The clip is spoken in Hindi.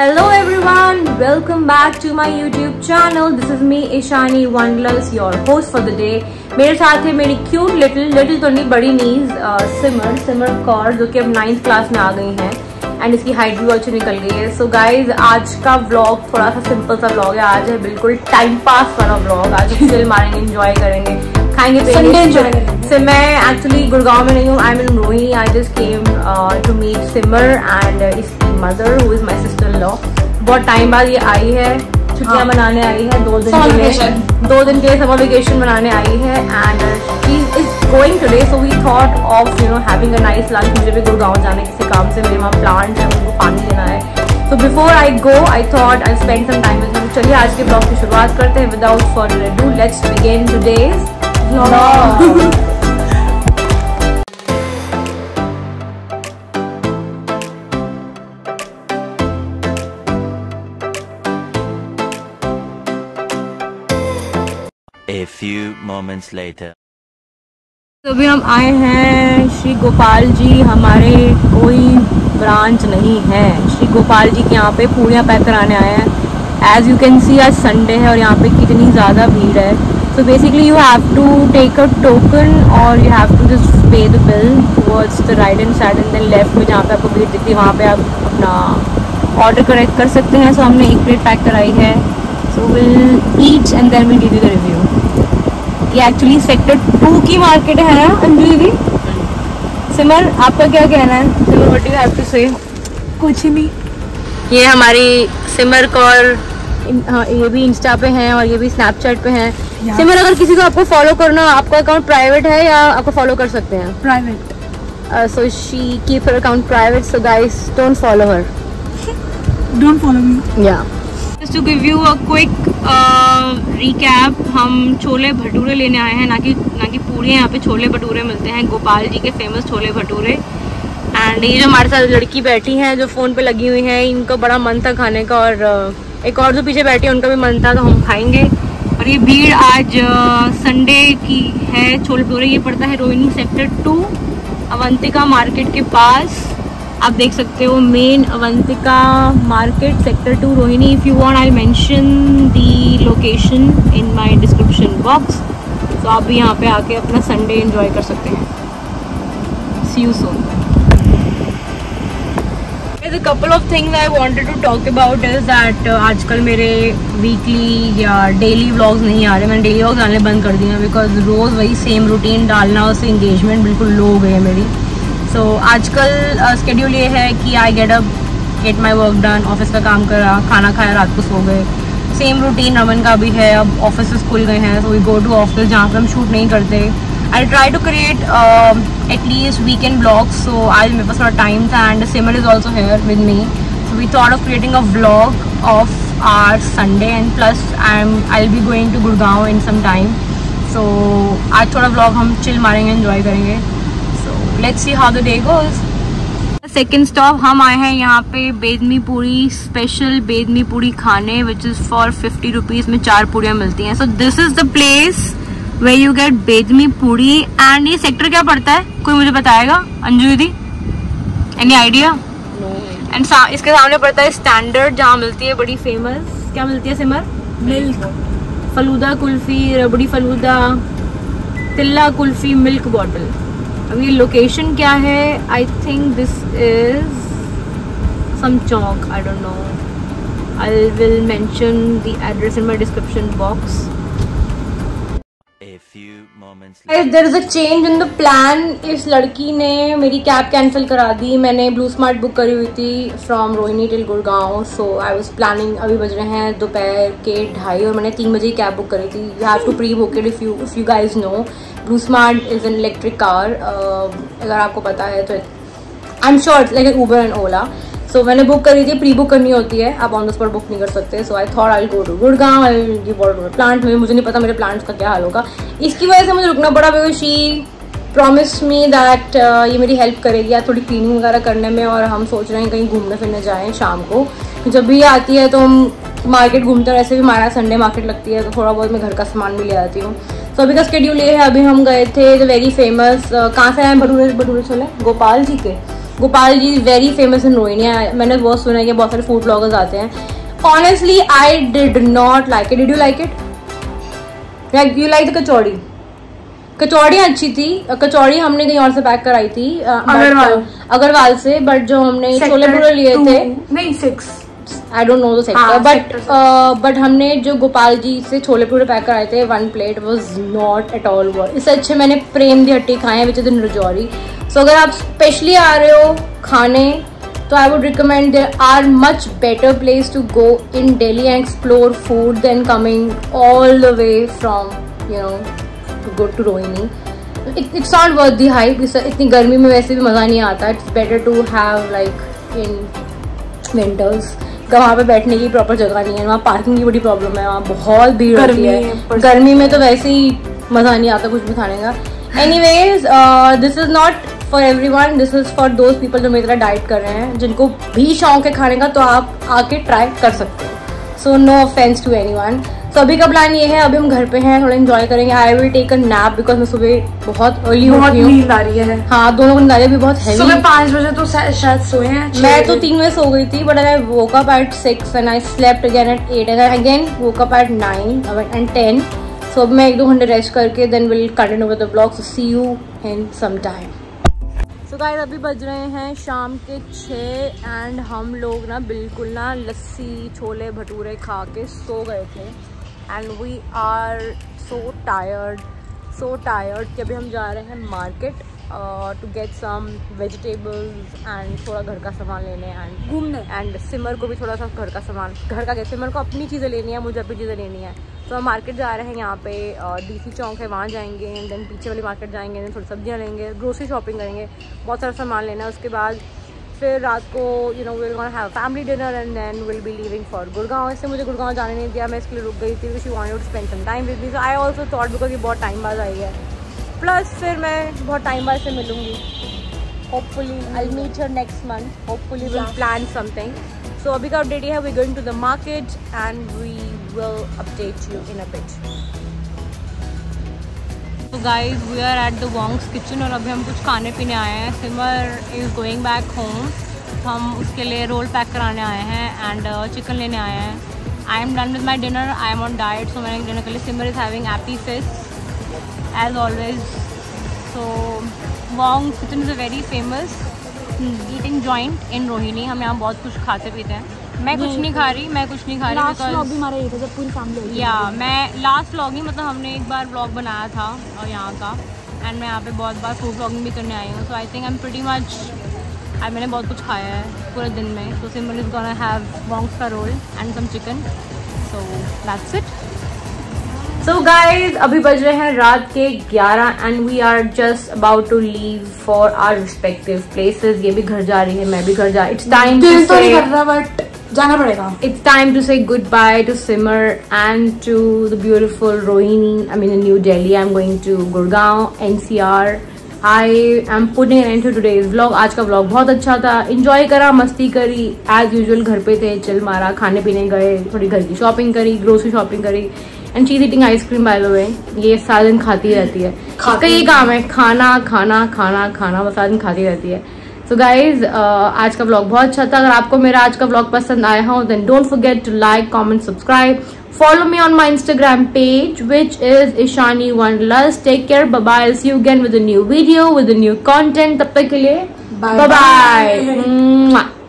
Hello everyone, welcome back to my YouTube channel. This is me Ishani Wondless, your host for the day. मेरे साथ है मेरी क्यूट लिटिल लिटिल तो नहीं बड़ी नीज सिमर सिमर कौर जो कि अब नाइन्थ क्लास में आ गई हैं एंड इसकी हाइट भी ऑल्सो निकल गई है। सो so गाइज़ आज का व्लॉग थोड़ा सा सिंपल सा व्लॉग है। आज है बिल्कुल टाइम पास वाला व्लॉग आज चिल मारेंगे इंजॉय करेंगे। खाएँगे से मैं एक्चुअली गुड़गांव में नहीं हूँ I mean Rohini I just came to meet Simar and इसकी mother who is my law. बहुत टाइम बाद ये आई है छुट्टियाँ हाँ। मनाने आई है दो दिन के लिए। दो दिन के लिए समर वेकेशन मनाने आई है and she is going today so we thought of you know having a nice lunch मुझे भी गुड़गांव जाने किसी काम से मेरे वहाँ प्लांट है उनको पानी देना है। So before I go I thought I spend some time with चलिए आज के ब्लॉग की शुरुआत करते हैं। Without for do let's begin today's blog moments later. तो अभी हम आए हैं श्री गोपाल जी हमारे कोई ब्रांच नहीं है। श्री गोपाल जी के यहाँ पे पूड़ियाँ पैक कराने आए हैं। एज यू कैन सी आज संडे है और यहाँ पे कितनी ज़्यादा भीड़ है। So basically you have to take a token और you have to just pay the bill towards the right hand side and then left में जहाँ पे आपको भीड़ दिखती है वहाँ पे आप अपना ऑर्डर करेक्ट कर सकते हैं। सो so, हमने एक प्लेट पैक कराई है। So will eat and then will give the review ये एक्चुअली सेक्टर टू की मार्केट है ना अंजू दीदी? सिमर आपका क्या कहना है? Simar what you have to say कुछ नहीं ये हमारी सिमर कौर हाँ ये भी इंस्टा पे हैं और ये भी स्नैपचैट पे हैं। सिमर अगर किसी को आपको फॉलो करना आपका अकाउंट प्राइवेट है या आपको फॉलो कर सकते हैं? Private so she keep her account private so guys don't follow her don't follow me या just to give you a quick recap हम छोले भटूरे लेने आए हैं ना कि ना कि पूरे यहाँ पे छोले भटूरे मिलते हैं। गोपाल जी के फ़ेमस छोले भटूरे। एंड ये जो हमारे साथ लड़की बैठी हैं जो फ़ोन पे लगी हुई हैं इनका बड़ा मन था खाने का और uh, एक और जो पीछे बैठी है उनका भी मन था तो हम खाएँगे। और ये भीड़ आज संडे uh, की है छोले भटूरे। ये पड़ता है Rohini sector two Avantika market के पास। आप देख सकते हो main Avantika market sector two Rohini if you want I mention the location in my description box तो आप भी यहाँ पे आके अपना संडे एंजॉय कर सकते हैं. See you soon couple of things I wanted to talk about is that uh, आजकल मेरे वीकली या डेली व्लॉग्स नहीं आ रहे. मैंने डेली व्लॉग्स डालने बंद कर दिए बिकॉज़ रोज़ वही सेम रूटीन डालना उससे इंगेजमेंट बिल्कुल लो हो गई है मेरी. सो so, आजकल स्केड्यूल uh, ये है कि I get up get my work done office का काम करा खाना खाया रात को सो गए। सेम रूटीन रमन का भी है अब ऑफ़िस खुल गए हैं so we go to office जहाँ पर हम शूट नहीं करते। I try to create at least weekend blogs so आज मेरे पास थोड़ा टाइम था and Simar is also here with me so we thought of creating a vlog of our Sunday and plus I am I be going to Gurgaon in some time so आज थोड़ा ब्लॉग हम चिल मारेंगे इन्जॉय करेंगे। Let's see how the day goes second stop हम आए हैं यहाँ पे बेदमी पूरी स्पेशल बेदमी पूरी खाने which is for fifty rupees में चार पूड़ियाँ मिलती हैं so this is the place way you get bedmi puri and ये सेक्टर क्या पड़ता है? कोई मुझे बताएगा? अंजू दीदी? एनी आइडिया एंड इसके सामने पड़ता है स्टैंडर्ड जहाँ मिलती है बड़ी फ़ेमस क्या मिलती है सिमर? मिल्क फलूदा कुल्फी रबड़ी फलूदा तिल्ला कुल्फी मिल्क बॉटल अभी लोकेशन क्या है? I think this is some chowk I don't know I will mention the address in my description box there is a change in the plan इस लड़की ने मेरी कैब कैंसिल करा दी मैंने ब्लू स्मार्ट बुक करी हुई थी from Rohini till Gurgaon so I was planning अभी बज रहे हैं दोपहर के ढाई और मैंने तीन बजे कैब बुक करी थी you have to pre book it if you if you guys know BluSmart is an electric car अगर आपको पता है तो I am sure like Uber and Ola so मैंने बुक करी थी प्री बुक करनी होती है, आप ऑन द स्पॉट बुक नहीं कर सकते so I thought I go to Gurgaon I give order plant में मुझे नहीं पता मेरे प्लांट्स का क्या हाल होगा। इसकी वजह से मुझे रुकना पड़ा because she promise me that ये मेरी हेल्प करेगी या थोड़ी क्लीनिंग वगैरह करने में और हम सोच रहे हैं कहीं घूमने फिरने जाएँ शाम को। जब भी आती है तो हम मार्केट घूमते हैं, वैसे भी हमारा संडे मार्केट लगती है तो थोड़ा बहुत मैं घर का सामान भी ले आती हूँ। तो अभी का स्केड्यूल ये है अभी हम गए थे द वेरी फ़ेमस कहाँ से आए भटूरे भटूरे छोले गोपाल जी के। Gopal ji very famous in Rohini मैंने बहुत सुना है कि बहुत सारे फ़ूड ब्लॉगर्स आते हैं। Honestly I did not like it did you like it like you like the kachori? Kachori अच्छी थी। कचौड़ी हमने कहीं और से पैक कराई थी। अगरवाल। अग्रवाल। से बट जो हमने छोले पूरे लिए थे। नहीं six I don't know the sector but but हमने जो गोपाल जी से छोले पूरे पैक कराए थे one plate was not at all worth इससे अच्छे मैंने प्रेम दी हट्टी खाए हैं विच इज़ इन रजौरी. सो अगर आप स्पेशली आ रहे हो खाने तो I would recommend there are much better place to go in Delhi and explore food then coming all the way from you know to go to Rohini it's not worth the hype इतनी गर्मी में वैसे भी मज़ा नहीं आता. It's better to have like in winters वहाँ पे बैठने की प्रॉपर जगह नहीं है वहाँ पार्किंग की बड़ी प्रॉब्लम है वहाँ बहुत भीड़ होती है। गर्मी में तो वैसे ही मज़ा नहीं आता कुछ भी खाने का। Anyways this is not for everyone this is for those people जो मेरी तरह डाइट कर रहे हैं जिनको भी शौक है खाने का तो आप आके ट्राई कर सकते हो। So no offence to anyone so अभी का प्लान ये है अभी हम घर पे हैं थोड़ा एंजॉय करेंगे। I will take a nap because मैं सुबह बहुत अर्ली बहुत उठी हूँ। नींद आ रही है। हाँ दोनों को नींद भी बहुत सुबह हैवी पाँच बजे तो शायद सोए हैं मैं तो तीन बजे सो गई थी but I woke up at six and I slept again at eight and again woke up at nine and ten so अब मैं एक दो घंटे रेस्ट करके then will continue with the blog so see you in some time so guys अभी बज रहे हैं शाम के छः एंड हम लोग ना बिल्कुल ना लस्सी छोले भटूरे खा के सो गए थे। And we are so tired so tired कि अभी हम जा रहे हैं market to get some vegetables and थोड़ा घर का सामान लेने एंड घूमने। एंड सिमर को भी थोड़ा सा घर का सामान घर का सिमर को अपनी चीज़ें लेनी है मुझे अपनी चीज़ें लेनी है। तो हम मार्केट जा रहे हैं यहाँ पे डीसी चौक है वहाँ जाएँगे एंड देन पीछे वाली मार्केट जाएँगे देन थोड़ी सब्ज़ियाँ लेंगे ग्रोसरी शॉपिंग करेंगे बहुत सारा सामान लेना है। उसके बाद फिर रात को you know will gonna have family dinner and then will be leaving for Gurgaon इससे मुझे गुड़गांव जाने नहीं दिया मैं इसके लिए रुक गई थी she wanted to spend some time with me so I also thought because ये बहुत टाइम बाद आई है। प्लस फिर मैं बहुत टाइम बाद से मिलूँगी। Hopefully I'll meet her next month. Hopefully we'll plan something so अभी का अपडेट ये है we going to the market and we will update you in a bit. So guys are at the the kitchen और अभी हम कुछ खाने पीने आए हैं। सिमर is going back home. हम उसके लिए रोल पैक कराने आए हैं एंड चिकन लेने आए हैं। I am done with my dinner I am on diet so मैंने डिनर के लिए Simar is having happy fish as always so Wong's kitchen is a very famous eating joint in Rohini हम यहाँ बहुत कुछ खाते पीते हैं। मैं कुछ नहीं खा रही मैं कुछ नहीं खा रही लास्ट व्लॉग भी हमारा ये था जब पूरी फैमिली आई या मैं लास्ट व्लॉग ही मतलब हमने एक बार व्लॉग बनाया था और यहाँ का। एंड मैं यहाँ पे बहुत बार फ़ूड व्लॉगिंग भी करने आई हूँ so I think I am pretty much I मैंने बहुत कुछ खाया है पूरे दिन में। तो Simar is gonna have Wong's का roll and some chicken so that's it so guys अभी बज रहे हैं रात के 11 and we are just about to leave for our respective places ये भी घर जा रही है मैं भी घर जा इट्स टाइम तो कर रहा बट जाना पड़ेगा। It's time to say good bye to Simar and to the beautiful Rohini I mean New Delhi I am going to Gurgaon N C R I am putting an to today vlog आज का व्लॉग बहुत अच्छा था। इन्जॉय करा मस्ती करी। एज यूजल घर पे थे चल मारा खाने पीने गए थोड़ी घर की शॉपिंग करी ग्रोसरी शॉपिंग करी। And cheese eating ice cream buy हुए ये सारा दिन खाती रहती है। खाती का ये काम है। खाना खाना खाना खाना सारा दिन खाती रहती है। सो गाइज़ आज का ब्लॉग बहुत अच्छा था। अगर आपको मेरा आज का ब्लॉग पसंद आया हो then don't forget to like comment subscribe follow me on my Instagram page which is Ishani one लस take care bye bye see you again with new video with new content तब तक के लिए Bye बाय bye. बाय